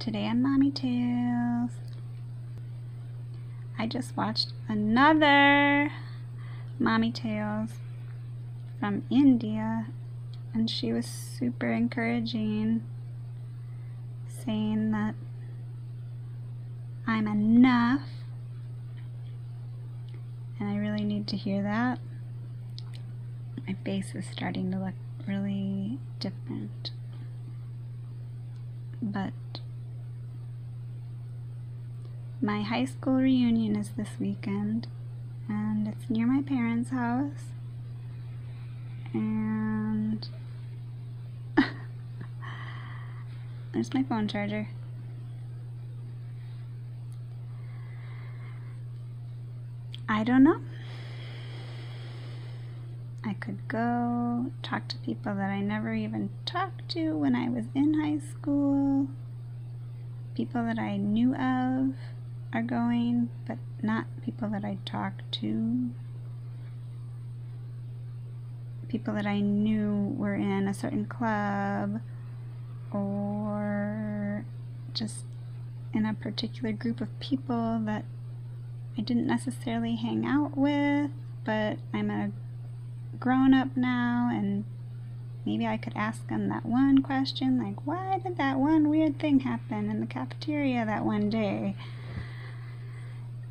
Today on Mommy Tales, I just watched another Mommy Tales from India, and she was super encouraging, saying that I'm enough, and I really need to hear that. My face is starting to look really different, but my high school reunion is this weekend, and it's near my parents' house. And there's my phone charger. I don't know. I could go talk to people that I never even talked to when I was in high school, people that I knew of are going, but not people that I talked to. People that I knew were in a certain club or just in a particular group of people that I didn't necessarily hang out with, but I'm a grown up now and maybe I could ask them that one question like, why did that one weird thing happen in the cafeteria that one day?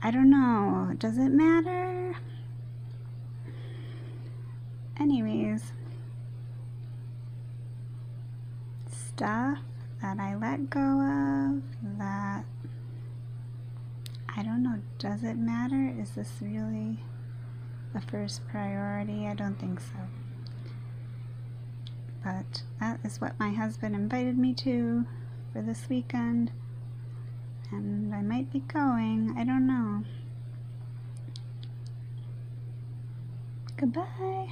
I don't know. Does it matter? Anyways, stuff that I let go of that I don't know. Does it matter? Is this really the first priority? I don't think so. But that is what my husband invited me to for this weekend and I might be going. I don't know. Goodbye.